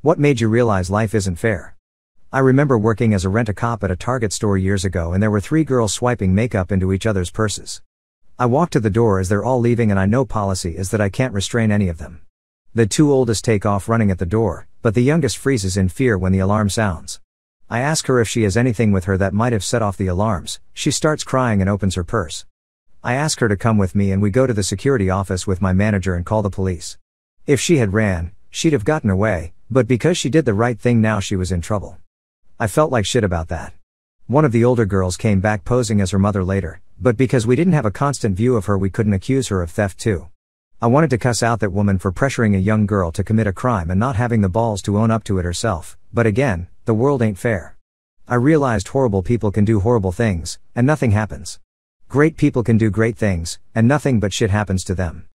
What made you realize life isn't fair? I remember working as a rent a cop at a Target store years ago and there were three girls swiping makeup into each other's purses. I walk to the door as they're all leaving and I know policy is that I can't restrain any of them. The two oldest take off running at the door, but the youngest freezes in fear when the alarm sounds. I ask her if she has anything with her that might have set off the alarms, she starts crying and opens her purse. I ask her to come with me and we go to the security office with my manager and call the police. If she had ran, she'd have gotten away, but because she did the right thing now she was in trouble. I felt like shit about that. One of the older girls came back posing as her mother later, but because we didn't have a constant view of her, we couldn't accuse her of theft too. I wanted to cuss out that woman for pressuring a young girl to commit a crime and not having the balls to own up to it herself, but again, the world ain't fair. I realized horrible people can do horrible things, and nothing happens. Great people can do great things, and nothing but shit happens to them.